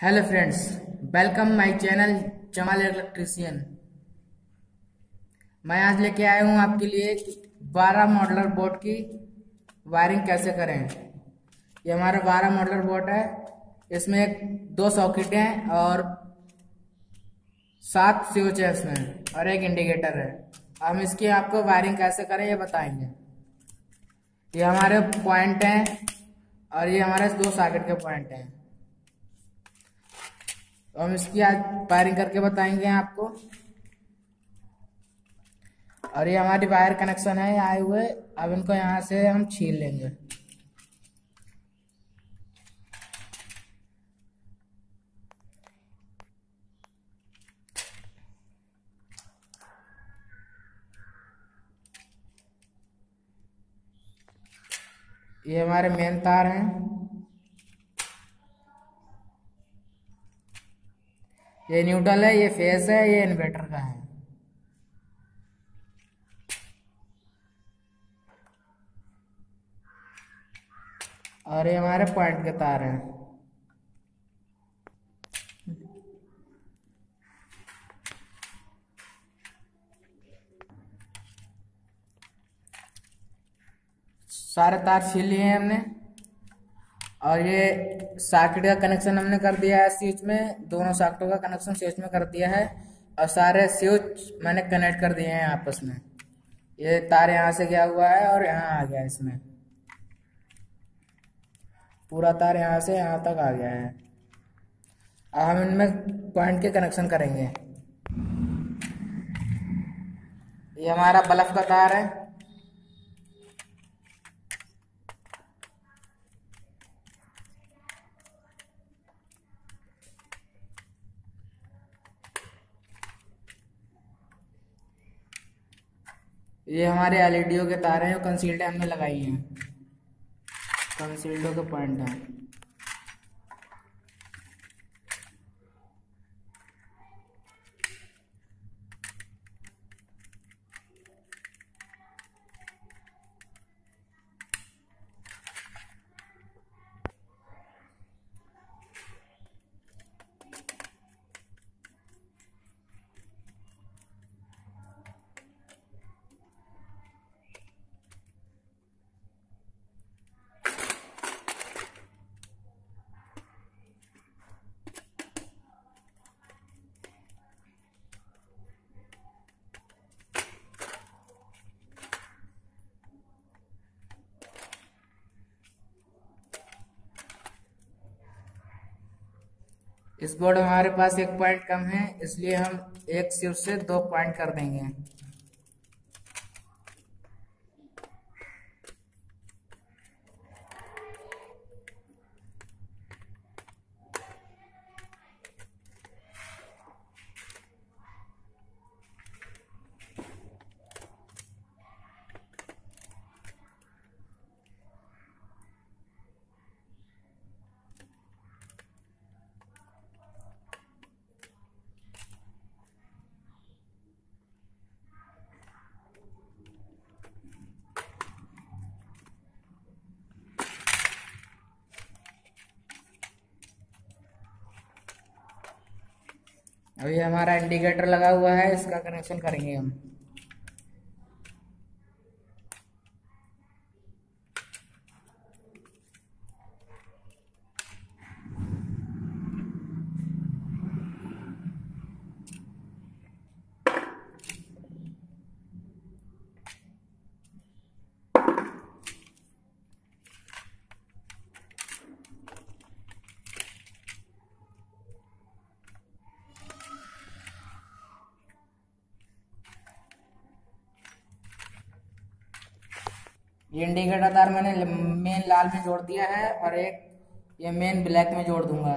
Hello friends welcome my channel Jamal electrician मैं आज लेके आया हूँ आपके लिए 12 मॉडलर बोर्ड की वायरिंग कैसे करें। ये हमारा 12 मॉडलर बोर्ड है। इसमें दो सॉकेट हैं और सात स्विच है इसमें और एक इंडिकेटर है। हम इसकी आपको वायरिंग कैसे करें ये बताएँगे। ये हमारे पॉइंट हैं और ये हमारे दो सॉकेट के पॉइंट हैं। तो हम इसकी आज वायरिंग करके बताएँगे आपको। और ये हमारी वायर कनेक्शन है आए हुए। अब इनको यहाँ से हम छील लेंगे। ये हमारे मेन तार हैं। ये न्यूट्रल है, ये फेस है, ये इन्वर्टर का है। और ये हमारे पॉइंट के तार हैं। सारे तार छीन लिए हैं हमने। और ये साकेट का कनेक्शन हमने कर दिया है स्विच में। दोनों साकेटों का कनेक्शन स्विच में कर दिया है। और सारे स्विच मैंने कनेक्ट कर दिए हैं आपस में। ये तार यहाँ से गया हुआ है और यहाँ आ गया इसमें। पूरा तार यहाँ से यहाँ तक आ गया है। अब हम इनमें पॉइंट के कनेक्शन करेंगे। ये हमारा बल्ब का तार है। ये हमारे एलईडीओ के तार हैं जो कंसील्ड हमने लगाई हैं। कंसील्डो के पॉइंट हैं। इस बोर्ड में हमारे पास एक पॉइंट कम है, इसलिए हम एक सिर्फ़ से दो पॉइंट कर देंगे। अभी हमारा इंडिकेटर लगा हुआ है इसका कनेक्शन करेंगे हम। ये इंडिकेटर तार मैंने मेन लाल में जोड़ दिया है और एक ये मेन ब्लैक में जोड़ दूँगा।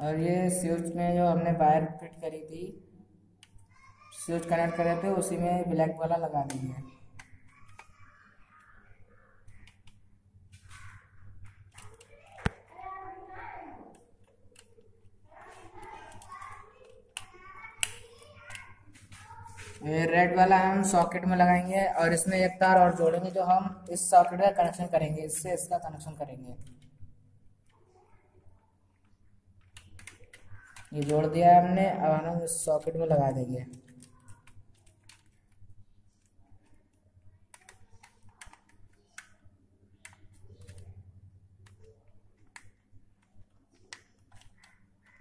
और ये स्विच में जो हमने वायर फिट करी थी स्विच कनेक्ट करे थे, उसी में ब्लैक वाला लगा देंगे। रेड वाला हम सॉकेट में लगाएँगे और इसमें एक तार और जोड़ेंगे जो हम इस सॉकेट का कनेक्शन करेंगे, इससे इसका कनेक्शन करेंगे। ये जोड़ दिया है हमने, अब हम इस सॉकेट में लगा देंगे।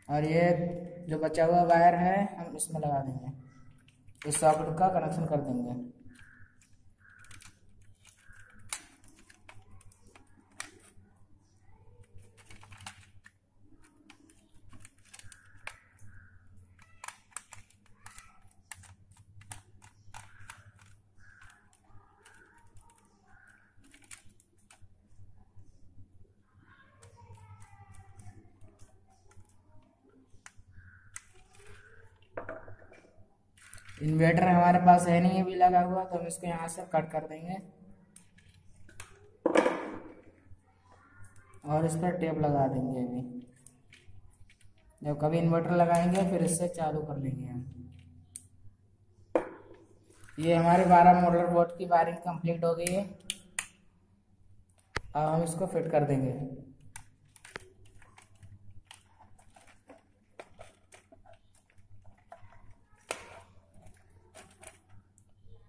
और ये जो बचा हुआ वायर है, हम इसमें लगा देंगे। इस सॉकेट का कनेक्शन कर देंगे। इन्वर्टर हमारे पास है नहीं, अभी लगा हुआ तो हम इसको यहाँ से कट कर देंगे। और इस पर टेप लगा देंगे अभी। जब कभी इन्वर्टर लगाएँगे, फिर इससे चालू कर लेंगे हम। ये हमारे 12 मोटर बोर्ड की वायरिंग कंप्लीट हो गई है। अब हम इसको फिट कर देंगे।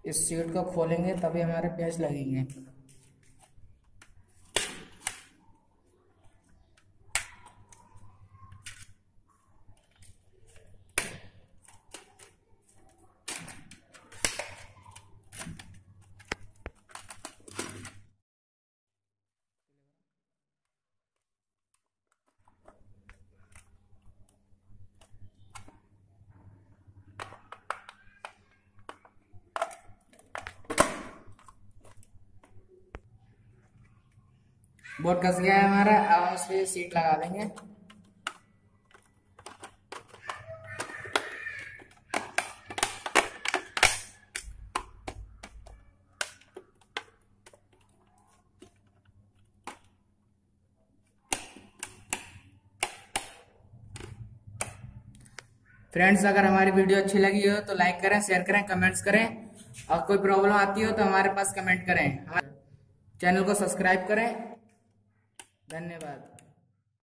इस सीट को खोलेंगे तभी हमारे पेज लगेंगे। बोर्ड कस गया है हमारा, अब हम इस पर सीट लगा देंगे। फ्रेंड्स अगर हमारी वीडियो अच्छी लगी हो तो लाइक करें शेयर करें कमेंट्स करें। और कोई प्रॉब्लम आती हो तो हमारे पास कमेंट करें। चैनल को सब्सक्राइब करें। धन्यवाद।